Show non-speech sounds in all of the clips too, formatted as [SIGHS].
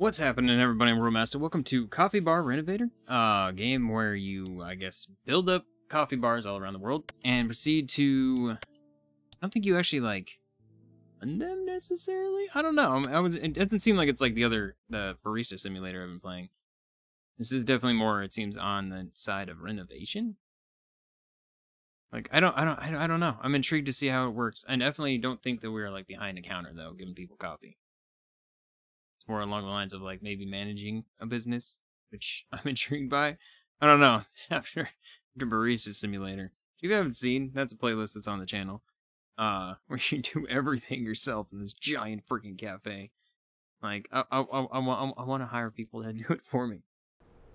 What's happening, everybody? I'm Master. Welcome to Coffee Bar Renovator, a game where you, I guess, build up coffee bars all around the world and proceed to. I don't think you actually like them necessarily. I don't know. I was. It doesn't seem like it's like the other the barista simulator I've been playing. This is definitely more. It seems on the side of renovation. Like I don't, I don't, I don't, I don't know. I'm intrigued to see how it works. I definitely don't think that we're like behind a counter though, giving people coffee. More along the lines of like maybe managing a business, which [LAUGHS] I'm intrigued by. I don't know. [LAUGHS] After after Barista Simulator, if you haven't seen, that's a playlist that's on the channel, uh, [LAUGHS] where you do everything yourself in this giant freaking cafe. Like I, I, I, I, I want to hire people to do it for me.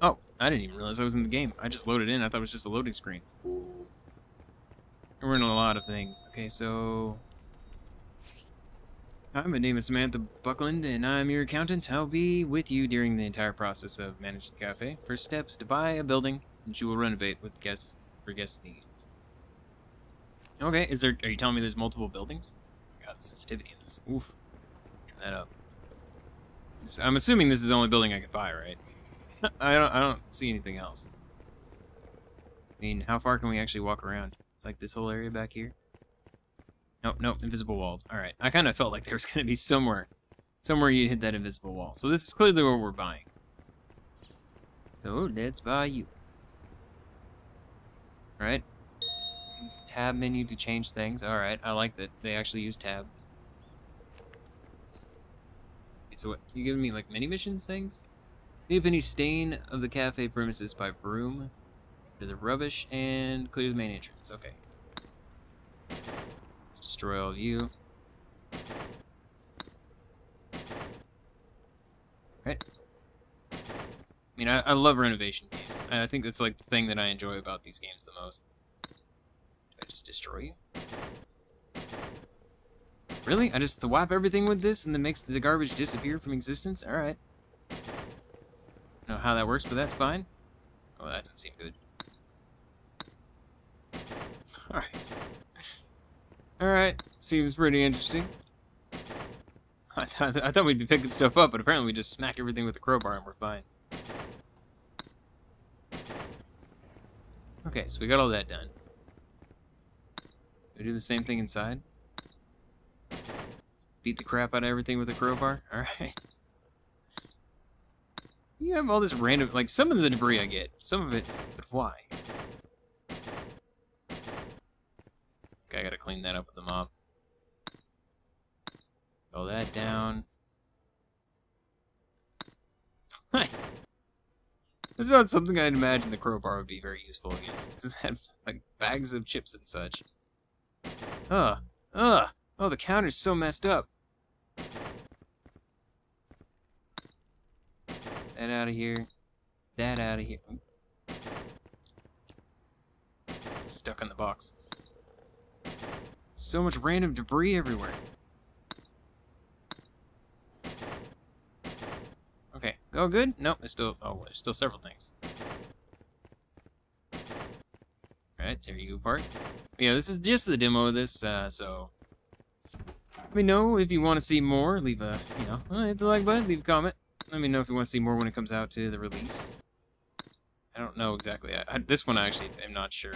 Oh, I didn't even realize I was in the game. I just loaded in. I thought it was just a loading screen. We're in a lot of things. Okay, so... Hi, my name is Samantha Buckland, and I'm your accountant. I'll be with you during the entire process of managing the cafe. First steps to buy a building that you will renovate with guests for guest needs. Okay, is there? Are you telling me there's multiple buildings? Oh I got sensitivity in this. Oof. Turn that up. I'm assuming this is the only building I could buy, right? [LAUGHS] I don't. I don't see anything else. I mean, how far can we actually walk around? It's like this whole area back here. Nope, nope, invisible wall. Alright, I kind of felt like there was going to be somewhere, somewhere you'd hit that invisible wall. So this is clearly what we're buying. So let's buy you. Alright. Use tab menu to change things. Alright, I like that they actually use tab. Okay, so what, you giving me like mini missions things? Leave any stain of the cafe premises by broom to the rubbish and clear the main entrance. Okay. Let's destroy all of you. Right. I mean, I, I love renovation games. I think that's like the thing that I enjoy about these games the most. Do I just destroy you? Really? I just thwap everything with this and then makes the garbage disappear from existence? Alright. Know how that works, but that's fine. Oh, that doesn't seem good. Alright. Alright, seems pretty interesting. I, th I thought we'd be picking stuff up, but apparently we just smack everything with a crowbar and we're fine. Okay, so we got all that done. We do the same thing inside. Beat the crap out of everything with a crowbar? [LAUGHS] Alright. You have all this random, like, some of the debris I get. Some of it's, but why? I gotta clean that up with the mop. Throw that down. [LAUGHS] That's not something I'd imagine the crowbar would be very useful against. It [LAUGHS] had like bags of chips and such. Ugh. Ugh. Oh, the counter's so messed up. That out of here. That out of here. Stuck in the box. So much random debris everywhere. Okay, all good? Nope, there's still, oh, there's still several things. Alright, there you go, part. Yeah, this is just the demo of this, uh, so... Let me know if you want to see more. Leave a, you know, uh, hit the like button, leave a comment. Let me know if you want to see more when it comes out to the release. I don't know exactly. I, I, this one I actually am not sure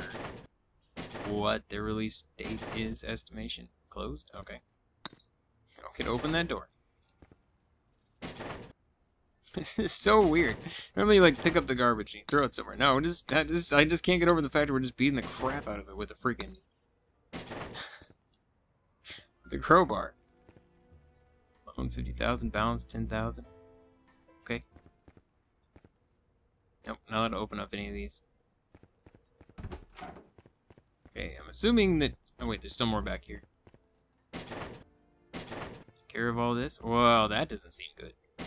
what the release date is estimation. Closed? Okay. Okay, open that door. [LAUGHS] this is so weird. Normally, like, pick up the garbage and throw it somewhere. No, just, I just, I just can't get over the fact we're just beating the crap out of it with a freaking... [LAUGHS] the crowbar. Loan 50,000, balance 10,000. Okay. Nope, not allowed to open up any of these. Okay, I'm assuming that... Oh, wait, there's still more back here. Care of all this? Well, that doesn't seem good. [SIGHS]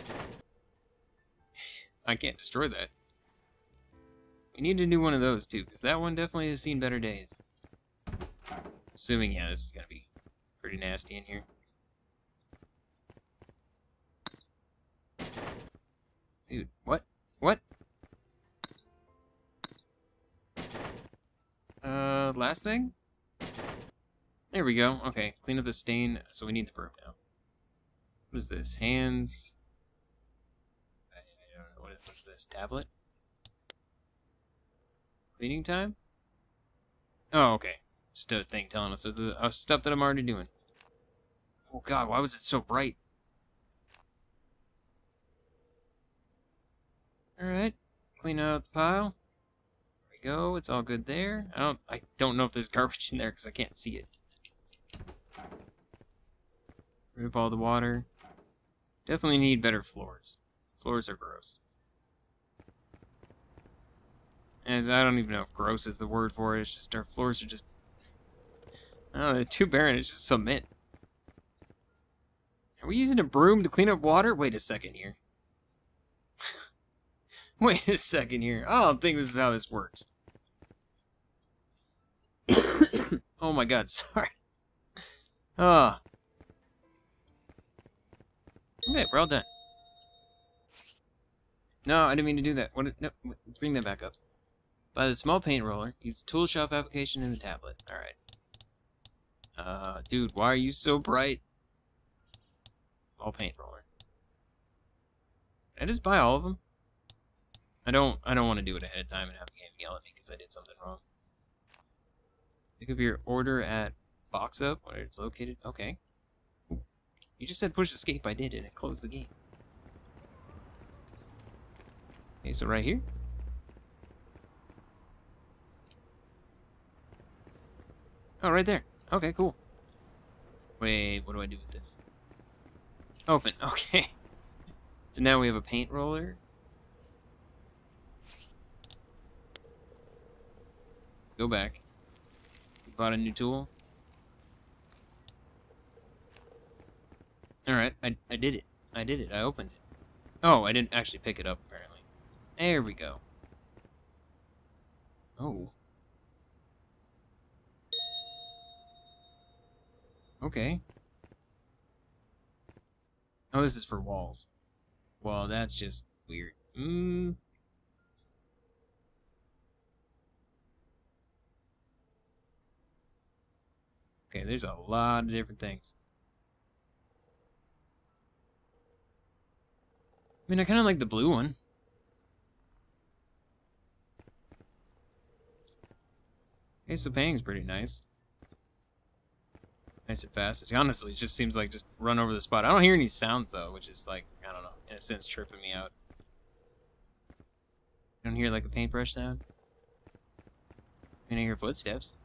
I can't destroy that. We need to do one of those, too, because that one definitely has seen better days. Assuming, yeah, this is going to be pretty nasty in here. Dude, what? What? Uh, last thing? There we go. Okay, clean up the stain. So we need the broom now. What is this? Hands. I, I don't know what is this? Tablet? Cleaning time? Oh, okay. Just a thing telling us of the uh, stuff that I'm already doing. Oh god, why was it so bright? Alright. Clean out the pile. Go. It's all good there. I don't I don't know if there's garbage in there because I can't see it. Of all the water. Definitely need better floors. Floors are gross. As I don't even know if gross is the word for it. It's just our floors are just. Oh, they're too barren. It's just cement. Are we using a broom to clean up water? Wait a second here. [LAUGHS] Wait a second here. I don't think this is how this works. Oh my god, [LAUGHS] sorry. Ah. Oh. Okay, we're all done. No, I didn't mean to do that. What? No, bring that back up. By the small paint roller, use the tool shop application in the tablet. Alright. Uh, dude, why are you so bright? All paint roller. I just buy all of them? I don't, I don't want to do it ahead of time and have the game yell at me because I did something wrong. Pick up your order at Box Up, where it's located. Okay. You just said push escape, I did, and it closed the game. Okay, so right here. Oh, right there. Okay, cool. Wait, what do I do with this? Open. [LAUGHS] Okay. So now we have a paint roller. Go back. Bought a new tool. Alright, I, I did it. I did it. I opened it. Oh, I didn't actually pick it up, apparently. There we go. Oh. Okay. Oh, this is for walls. Well, that's just weird. Mm. Okay, there's a lot of different things. I mean, I kind of like the blue one. Okay, so painting's pretty nice. Nice and fast. It honestly just seems like just run over the spot. I don't hear any sounds, though, which is like, I don't know, in a sense tripping me out. You don't hear like a paintbrush sound? You don't hear footsteps?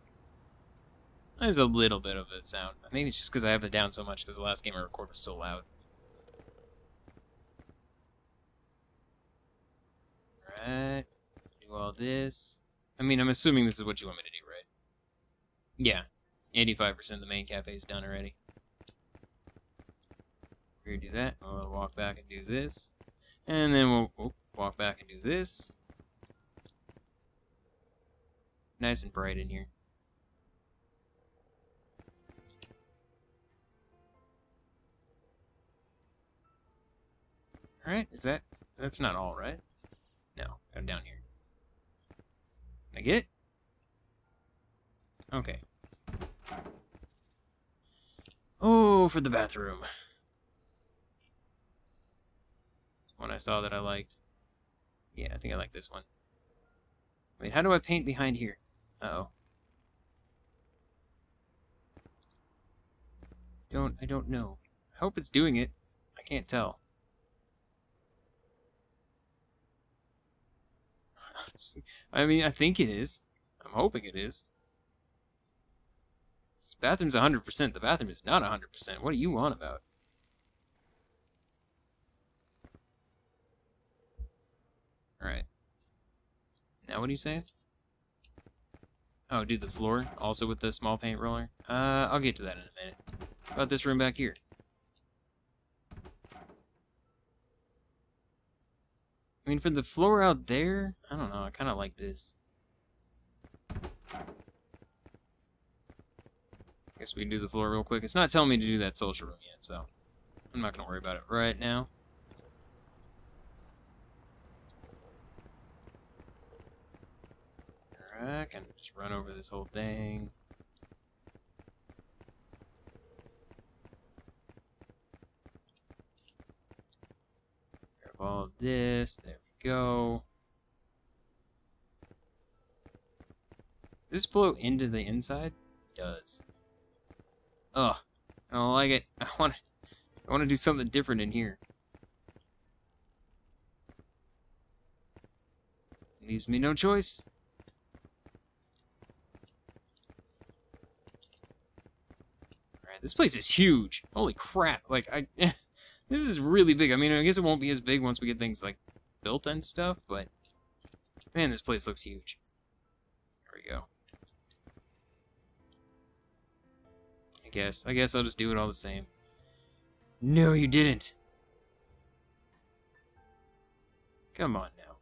There's a little bit of a sound. Maybe it's just because I have it down so much because the last game I recorded was so loud. Alright. Do all this. I mean, I'm assuming this is what you want me to do, right? Yeah. 85% of the main cafe is done already. We're gonna do that. We'll walk back and do this. And then we'll oh, walk back and do this. Nice and bright in here. Alright, is that... That's not all, right? No, I'm down here. Can I get it? Okay. Oh, for the bathroom. One I saw that I liked. Yeah, I think I like this one. Wait, how do I paint behind here? Uh-oh. Don't, I don't know. I hope it's doing it. I can't tell. I mean, I think it is. I'm hoping it is. This bathroom's 100%. The bathroom is not 100%. What do you on about? Alright. Now what do you say? Oh, do the floor, also with the small paint roller? Uh, I'll get to that in a minute. How about this room back here? I mean, for the floor out there, I don't know, I kind of like this. I Guess we can do the floor real quick. It's not telling me to do that social room yet, so I'm not going to worry about it right now. I can just run over this whole thing. All of this. There we go. This flow into the inside? It does. Ugh. I don't like it. [LAUGHS] I want to. I want to do something different in here. Leaves me no choice. Alright, this place is huge. Holy crap. Like, I... [LAUGHS] this is really big. I mean, I guess it won't be as big once we get things, like, built and stuff, but... Man, this place looks huge. There we go. I guess. I guess I'll just do it all the same. No, you didn't. Come on now.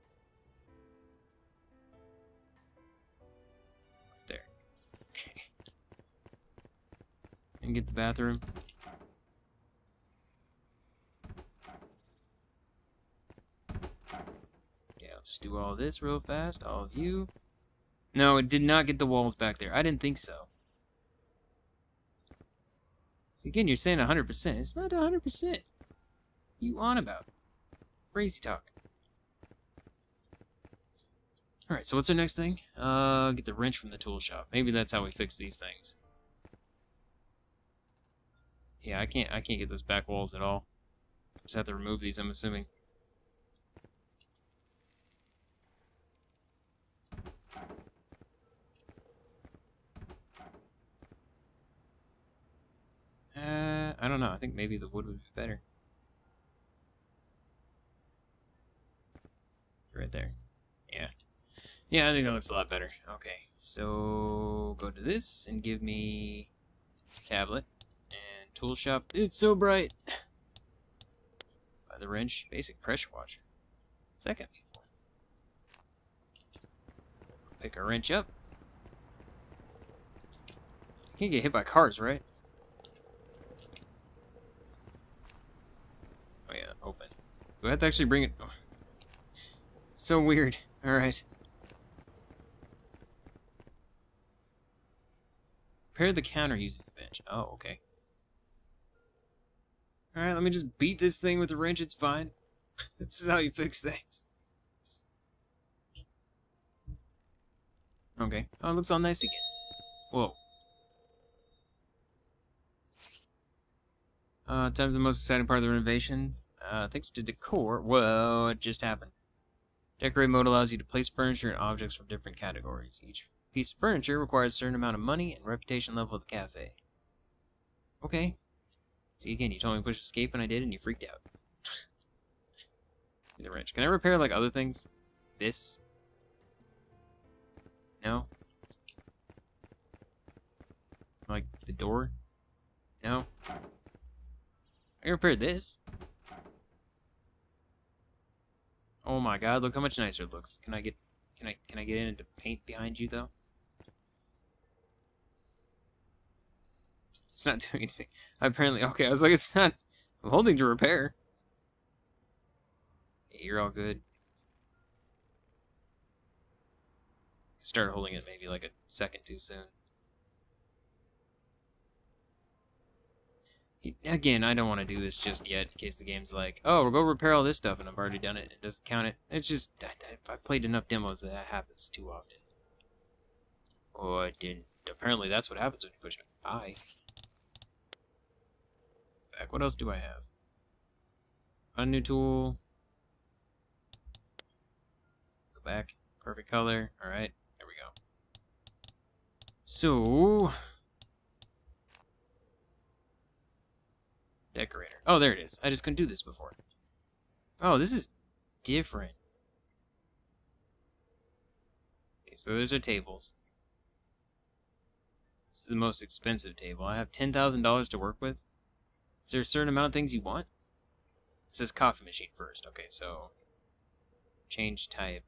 There. Okay. [LAUGHS] And get the bathroom. Okay, I'll just do all this real fast. All of you. No, it did not get the walls back there. I didn't think so. Again, you're saying 100%. It's not 100%. You on about? Crazy talk. Alright, so what's our next thing? Uh, get the wrench from the tool shop. Maybe that's how we fix these things. Yeah, I can't I can't get those back walls at all. Just have to remove these, I'm assuming. Uh, I don't know. I think maybe the wood would be better. Right there. Yeah. Yeah, I think that looks a lot better. Okay, so go to this and give me tablet and tool shop. It's so bright. By the wrench, basic pressure washer. For? Pick a wrench up. can't get hit by cars, right? open. Do I have to actually bring it? Oh. So weird. Alright. Repair the counter using the bench. Oh, okay. Alright, let me just beat this thing with a wrench. It's fine. [LAUGHS] this is how you fix things. Okay. Oh, it looks all nice again. Whoa. Uh, time for the most exciting part of the renovation. Uh, thanks to decor, whoa, it just happened. Decorate mode allows you to place furniture and objects from different categories. Each piece of furniture requires a certain amount of money and reputation level of the cafe. Okay. See, again, you told me to push escape and I did and you freaked out. [LAUGHS] the wrench. Can I repair, like, other things? This? No? Like, the door? No? I can repair this. Oh my god, look how much nicer it looks. Can I get can I can I get in and paint behind you though? It's not [LAUGHS] doing anything. Apparently okay, I was like it's not I'm holding to repair. you're all good. Start holding it maybe like a second too soon. Again, I don't want to do this just yet in case the game's like, oh, we'll go repair all this stuff, and I've already done it. And it doesn't count it. It's just, I, have played enough demos that that happens too often. Oh, I didn't. Apparently that's what happens when you push I. Back, what else do I have? A new tool. Go back. Perfect color. Alright, there we go. So, Decorator. Oh, there it is. I just couldn't do this before. Oh, this is different. Okay, so there's our tables. This is the most expensive table. I have $10,000 to work with. Is there a certain amount of things you want? It says coffee machine first. Okay, so change type.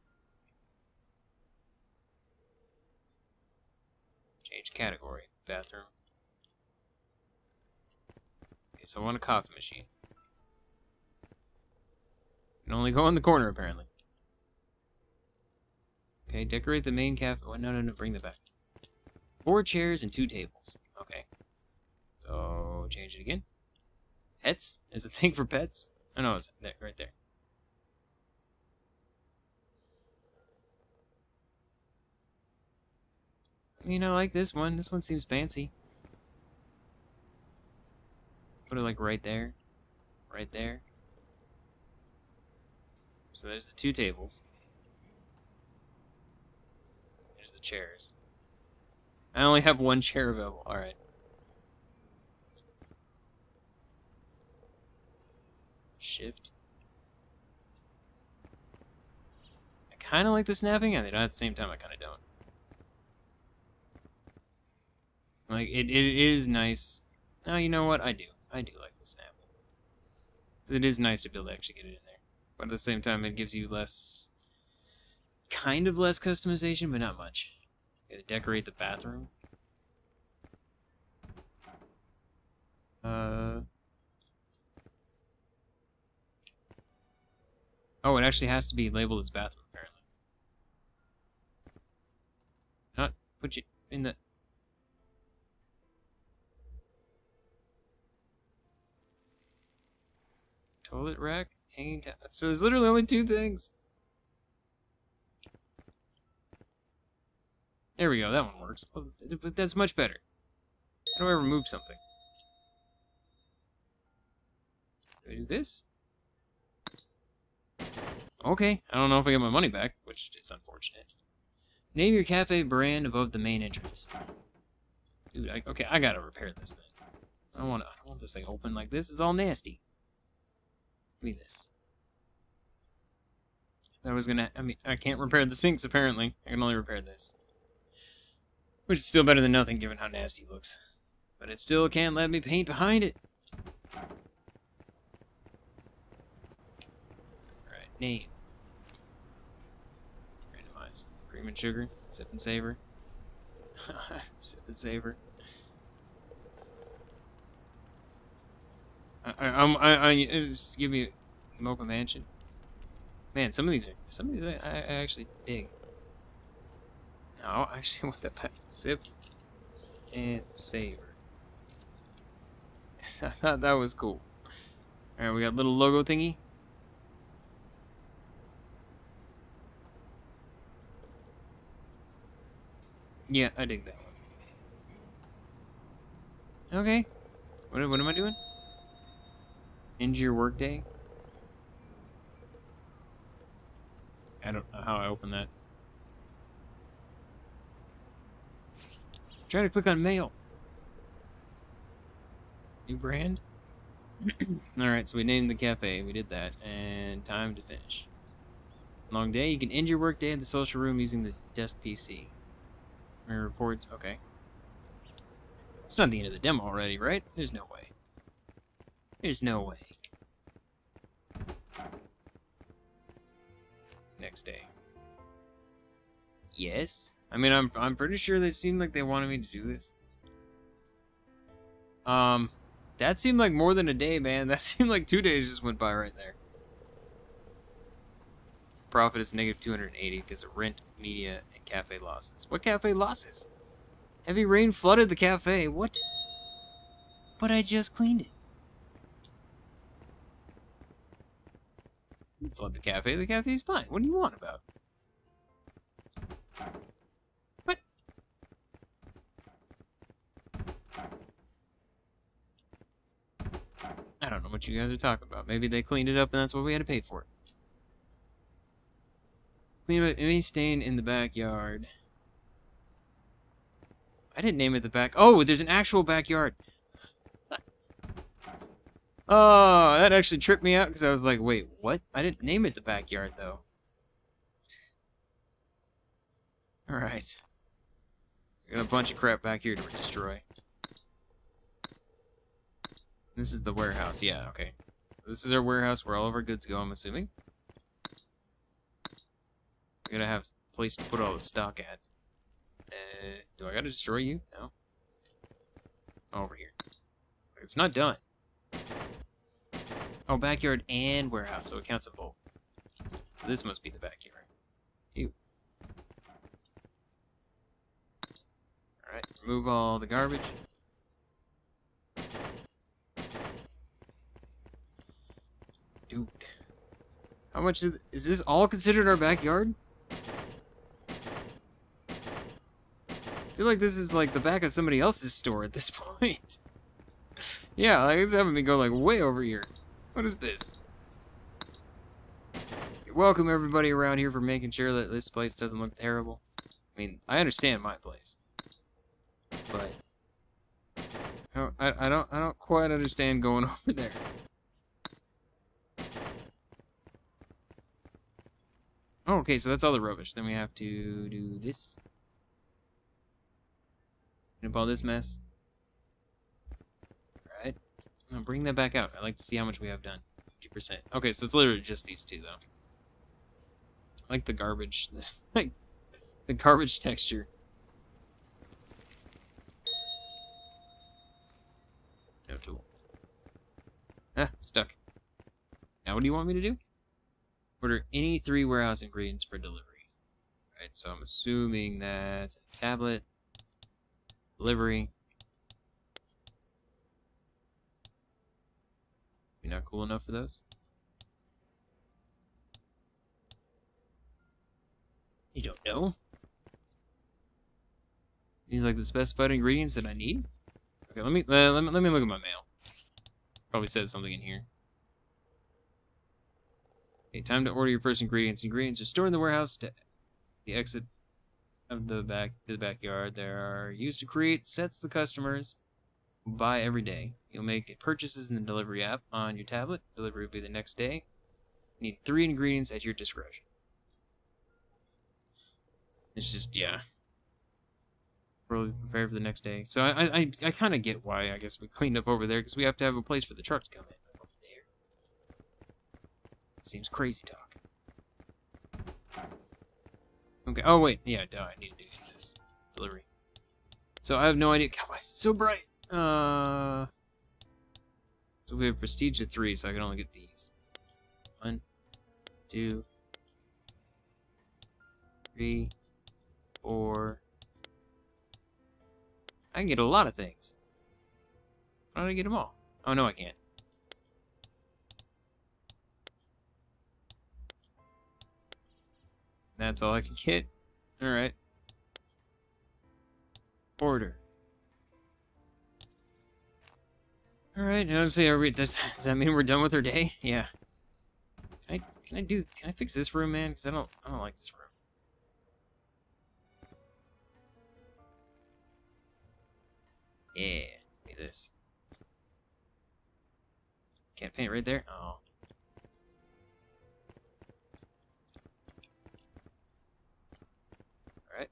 Change category. Bathroom so I want a coffee machine. And only go in the corner, apparently. Okay, decorate the main cafe. Oh, no, no, no, bring the back. Four chairs and two tables. Okay. So, change it again. Pets? Is a thing for pets? Oh, no, it's there, right there. You know, I like this one. This one seems fancy. Put it like right there. Right there. So there's the two tables. There's the chairs. I only have one chair available. Alright. Shift. I kind of like the snapping, and at the same time, I kind of don't. Like, it, it is nice. No, you know what? I do. I do like the snapping. It is nice to be able to actually get it in there. But at the same time, it gives you less... Kind of less customization, but not much. Gotta decorate the bathroom. Uh... Oh, it actually has to be labeled as bathroom, apparently. Not put you in the... Toilet rack, hanging down. So there's literally only two things. There we go, that one works. But that's much better. How do I remove something? Do I do this? Okay, I don't know if I get my money back, which is unfortunate. Name your cafe brand above the main entrance. Dude, I, okay, I gotta repair this thing. I don't wanna, I don't want this thing open like this. It's all nasty. Give me this. I was gonna. I mean, I can't repair the sinks apparently. I can only repair this, which is still better than nothing, given how nasty it looks. But it still can't let me paint behind it. Alright, name. Randomize. Cream and sugar. Sip and savor. [LAUGHS] Sip and savor. I, I'm, I, I, just give me Mocha Mansion. Man, some of these are, some of these I, I actually dig. No, I [LAUGHS] actually want that back. Sip and savor. I thought that was cool. Alright, we got little logo thingy. Yeah, I dig that one. Okay. What, what am I doing? End your workday? I don't know how I open that. Try to click on mail. New brand? [CLEARS THROAT] Alright, so we named the cafe. We did that. And time to finish. Long day. You can end your workday in the social room using the desk PC. My reports. Okay. It's not the end of the demo already, right? There's no way. There's no way. Next day. Yes? I mean, I'm, I'm pretty sure they seemed like they wanted me to do this. Um, that seemed like more than a day, man. [LAUGHS] That seemed like two days just went by right there. Profit is negative 280 because of rent, media, and cafe losses. What cafe losses? Heavy rain flooded the cafe. What? But I just cleaned it. Flood the cafe. The cafe's fine. What do you want about? What? I don't know what you guys are talking about. Maybe they cleaned it up and that's what we had to pay for it. Clean up any stain in the backyard. I didn't name it the back. Oh, there's an actual backyard. Oh, that actually tripped me out because I was like, wait, what? I didn't name it the backyard, though. Alright. Got a bunch of crap back here to destroy. This is the warehouse. Yeah, okay. This is our warehouse where all of our goods go, I'm assuming. We're gonna have a place to put all the stock at. Uh, do I gotta destroy you? No. Over here. It's not done. Oh, backyard and warehouse, so it counts as both. So this must be the backyard. Ew. Alright, remove all the garbage. Dude. How much is, is this all considered our backyard? I feel like this is like the back of somebody else's store at this [LAUGHS] point. yeah, like it's having me go like way over here. What is this? Welcome everybody around here for making sure that this place doesn't look terrible. I mean, I understand my place, but I don't, I, don't, I don't quite understand going [LAUGHS] over there. Oh, okay, so that's all the rubbish. Then we have to do this. Clean up all this mess. Bring that back out. I'd like to see how much we have done. 50%. Okay, so it's literally just these two, though. I like the garbage. [LAUGHS] like, the garbage texture. No tool. Ah, stuck. Now what do you want me to do? Order any three warehouse ingredients for delivery. Alright, so I'm assuming that's a tablet, delivery. You're not cool enough for those? You don't know? These like the specified ingredients that I need? Okay, let me uh, let me let me look at my mail. Probably said something in here. Okay, time to order your first ingredients. Ingredients are stored in the warehouse to the exit of the back to the backyard. They are used to create sets the customers buy every day. You'll make purchases in the delivery app on your tablet. Delivery will be the next day. You need three ingredients at your discretion. It's just yeah. Really prepare for the next day. So I I I kind of get why I guess we cleaned up over there because we have to have a place for the truck to come in. Seems crazy talk. Okay. Oh, wait. Yeah, duh, I need to do this. Delivery. So I have no idea. God, why is it so bright? Uh... So we have prestige of three, so I can only get these. One, two, three, four. I can get a lot of things. Why don't I get them all? Oh, no, I can't. That's all I can get. Alright. Order. Alright, now see, are we, does, does that mean we're done with our day? Yeah. Can I, can I do, can I fix this room, man? Because I don't, I don't like this room. Yeah, look this. Can't paint right there? Oh. Alright.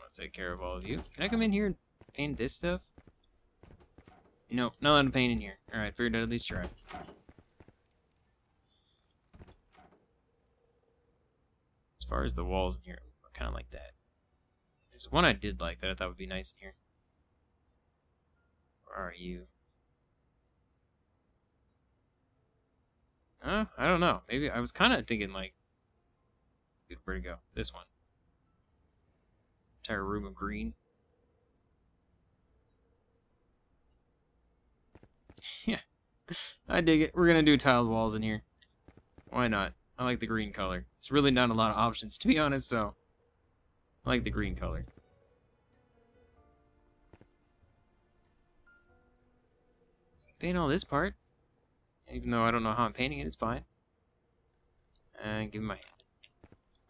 I'll take care of all of you. Can I come in here and paint this stuff? Nope, not allowed to paint in here. Alright, figured I'd at least try. As far as the walls in here, kind of like that. There's one I did like that I thought would be nice in here. Where are you? Huh? I don't know. Maybe I was kind of thinking like, dude, where to go? This one entire room of green. [LAUGHS] yeah, I dig it. We're gonna do tiled walls in here. Why not? I like the green color. There's really not a lot of options, to be honest, so I like the green color. Paint all this part. Even though I don't know how I'm painting it, it's fine. And give me my hand.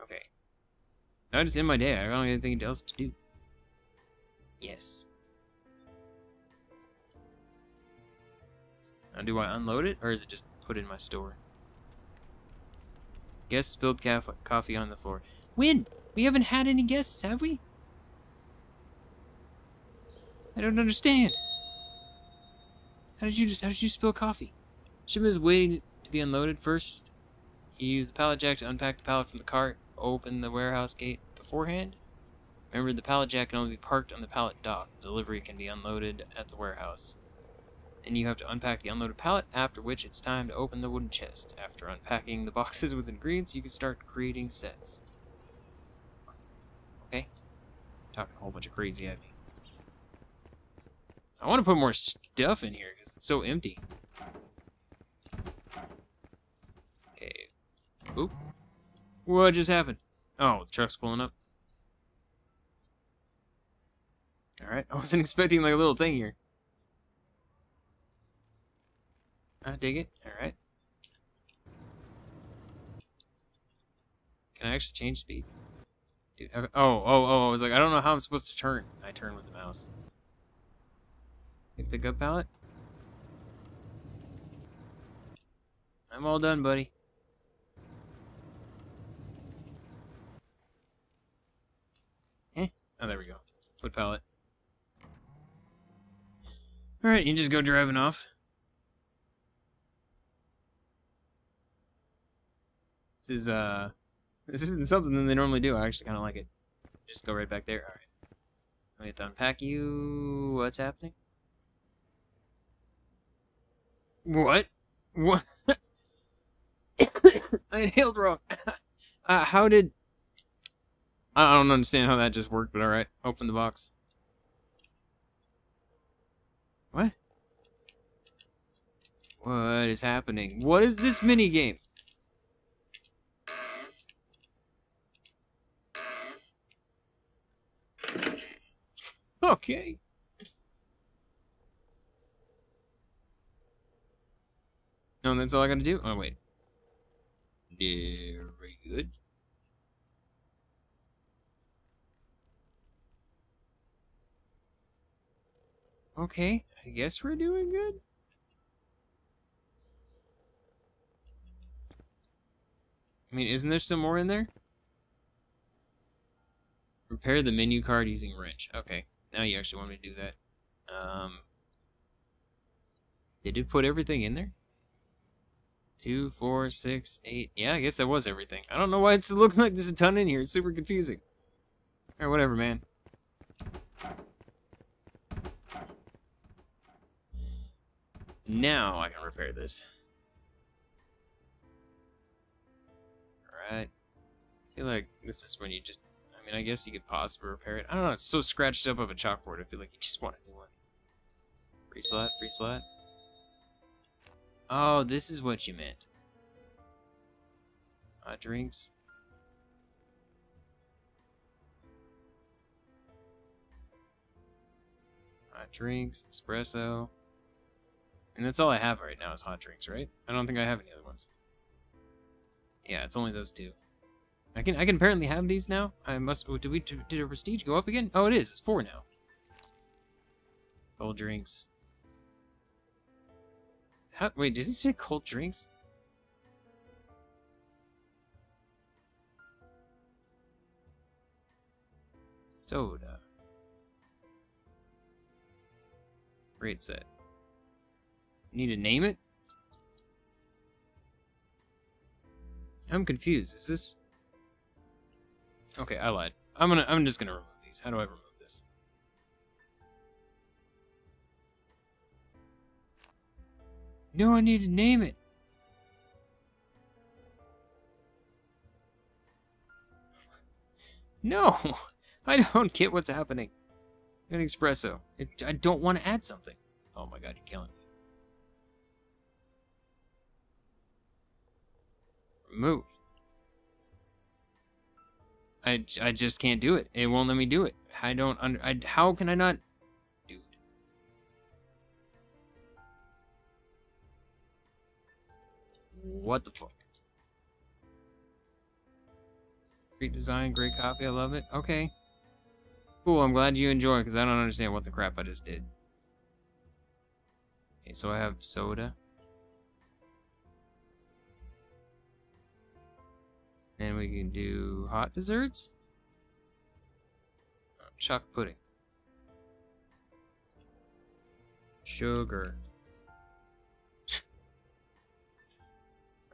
Okay. I just my day. I don't have anything else to do. Yes. Now, do I unload it, or is it just put in my store? Guests spilled coffee on the floor. When? We haven't had any guests, have we? I don't understand. How did you just? How did you spill coffee? Shipment is waiting to be unloaded first. You use the pallet jack to unpack the pallet from the cart open the warehouse gate beforehand. Remember, the pallet jack can only be parked on the pallet dock. The delivery can be unloaded at the warehouse. Then you have to unpack the unloaded pallet, after which it's time to open the wooden chest. After unpacking the boxes with ingredients, you can start creating sets. Okay? Talking a whole bunch of crazy at me. I want to put more stuff in here, because it's so empty. Okay. Oop. What just happened? Oh, the truck's pulling up. Alright, I wasn't [LAUGHS] expecting like a little thing here. I dig it. Alright. Can I actually change speed? Dude, oh, oh, oh, I was like, I don't know how I'm supposed to turn. I turn with the mouse. Pick up pallet. I'm all done, buddy. Eh? Oh, there we go. Foot pallet. Alright, you just go driving off. This is, uh... This isn't something that they normally do. I actually kind of like it. Just go right back there. Alright. I have to unpack you. What's happening? What? What? [COUGHS] I inhaled wrong. [COUGHS] uh, how did... I don't understand how that just worked, but alright. Open the box. What? What is happening? What is this mini game? Okay. No, that's all I gotta do? Oh, wait. Very good. Okay, I guess we're doing good. I mean, isn't there still more in there? Repair the menu card using wrench. Okay. Now you actually want me to do that. Um, did it put everything in there? Two, four, six, eight. Yeah, I guess that was everything. I don't know why it's looking like there's a ton in here. It's super confusing. Or whatever, man. Now I can repair this. Alright. I feel like this is when you just I mean, I guess you could possibly repair it. I don't know, it's so scratched up of a chalkboard, I feel like you just want a new one. Free slot, free slot. Oh, this is what you meant. Hot drinks. Hot drinks, espresso. And that's all I have right now is hot drinks, right? I don't think I have any other ones. Yeah, it's only those two. I can I can apparently have these now. I must. Oh, did we did our prestige go up again? Oh, it is. It's four now. Cold drinks. How, wait, did he say cold drinks? Soda. Great set. Need to name it? I'm confused. Is this Okay, I lied. I'm gonna. I'm just gonna remove these. How do I remove this? No, I need to name it. No, [LAUGHS] I don't get what's happening. An espresso. It, I don't want to add something. Oh my god, you're killing me. Remove. I, I just can't do it. It won't let me do it. I don't under. I, how can I not? Dude. What the fuck? Great design, great copy. I love it. Okay. Cool. I'm glad you enjoy because I don't understand what the crap I just did. Okay, so I have soda. And we can do hot desserts. Chocolate pudding. Sugar. [LAUGHS]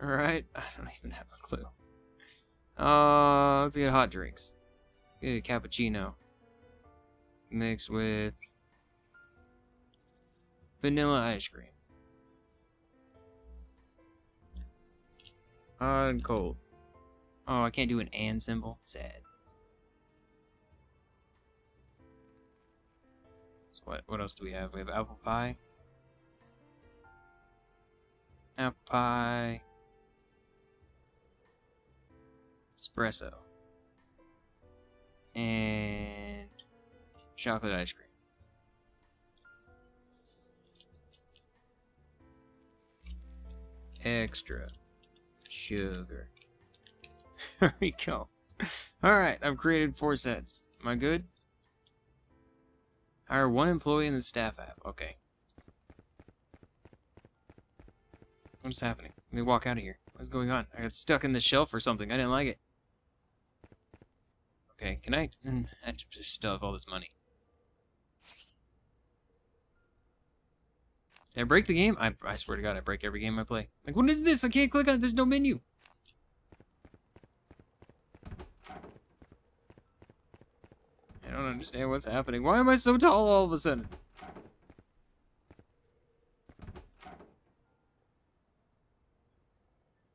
Alright, I don't even have a clue. Uh, let's get hot drinks. Get a cappuccino. Mixed with vanilla ice cream. Hot and cold. Oh, I can't do an and symbol. Sad. So what, what else do we have? We have apple pie. Apple pie. Espresso. And chocolate ice cream. Extra sugar. [LAUGHS] There we go. Alright, I've created four sets. Am I good? Hire one employee in the staff app. Okay. What's happening? Let me walk out of here. What's going on? I got stuck in the shelf or something. I didn't like it. Okay, can I... Mm, I still have all this money. Did I break the game? I, I swear to God, I break every game I play. Like, what is this? I can't click on it. There's no menu. I don't understand what's happening. Why am I so tall all of a sudden?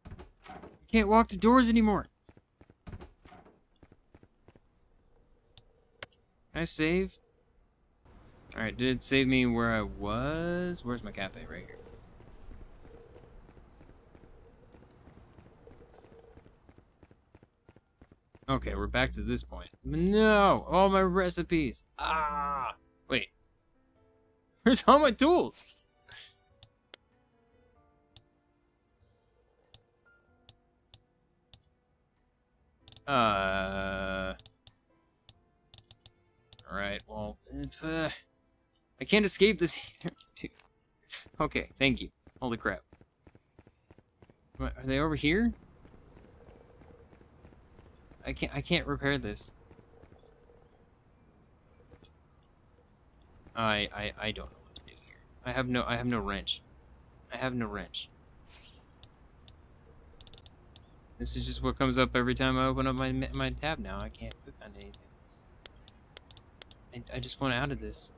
I can't walk the doors anymore. Can I save? Alright, did it save me where I was? Where's my cafe? Right here. Okay, we're back to this point. No! All my recipes! Ah! Wait. [LAUGHS] Where's all my tools? Uh... Alright, well, uh... I can't escape this [LAUGHS] Okay, thank you. Holy crap. What, are they over here? I can't I can't repair this. I I I don't know what to do here. I have no I have no wrench. I have no wrench. This is just what comes up every time I open up my my tab now. I can't click on anything. I, I just want out of this.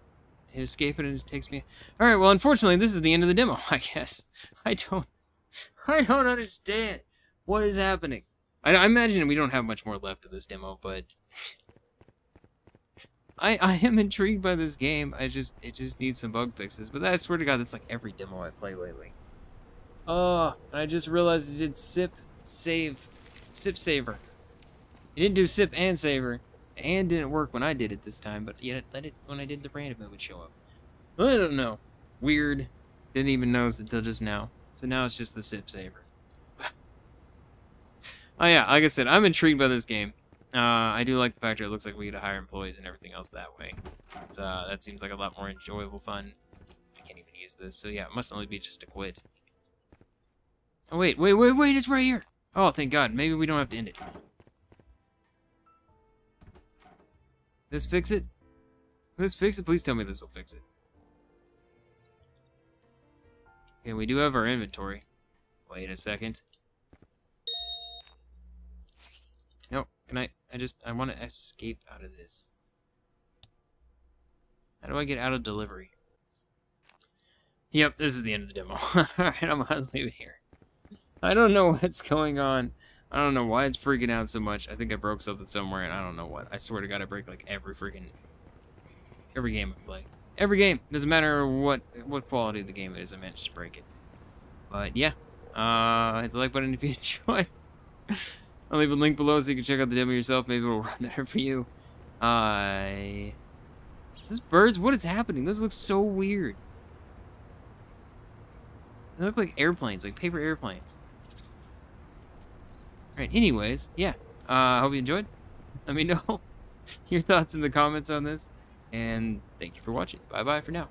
I escape it and it takes me... Alright, well, unfortunately, this is the end of the demo, [LAUGHS] I guess. I don't... [LAUGHS] I don't understand what is happening. I, I imagine we don't have much more left of this demo, but... [LAUGHS] I, I am intrigued by this game. I just it just needs some bug fixes. But I swear to God, that's like every demo I play lately. Oh, I just realized it did sip, save, sip saver. It didn't do sip and saver and didn't work when I did it this time, but yet let it when I did the random it would show up. I don't know. Weird. Didn't even notice until just now. So now it's just the sip saver. Oh yeah, like I said, I'm intrigued by this game. Uh, I do like the fact that it looks like we get to hire employees and everything else that way. Uh, that seems like a lot more enjoyable fun. I can't even use this, so yeah, it must only be just to quit. Oh wait, wait, wait, wait, it's right here! Oh, thank God. Maybe we don't have to end it. This fix it? This fix it? Please tell me this will fix it. Okay, we do have our inventory. Wait a second. Nope. Can I? I just I want to escape out of this. How do I get out of delivery? Yep, this is the end of the demo. [LAUGHS] Alright, I'm gonna leave it here. I don't know [LAUGHS] what's going on. I don't know why it's freaking out so much. I think I broke something somewhere, and I don't know what. I swear to God, I break like every freaking every game I play. Every game doesn't matter what what quality of the game it is, I managed to break it. But yeah, uh, hit the like button if you [LAUGHS] enjoyed. I'll leave a link below so you can check out the demo yourself. Maybe it'll [LAUGHS] run better for you. I. Uh, this birds, what is happening? This looks so weird. They look like airplanes, like paper airplanes. Alright, anyways, yeah. I uh, hope you enjoyed. Let me [LAUGHS] know your thoughts in the comments on this. And thank you for watching. Bye-bye for now.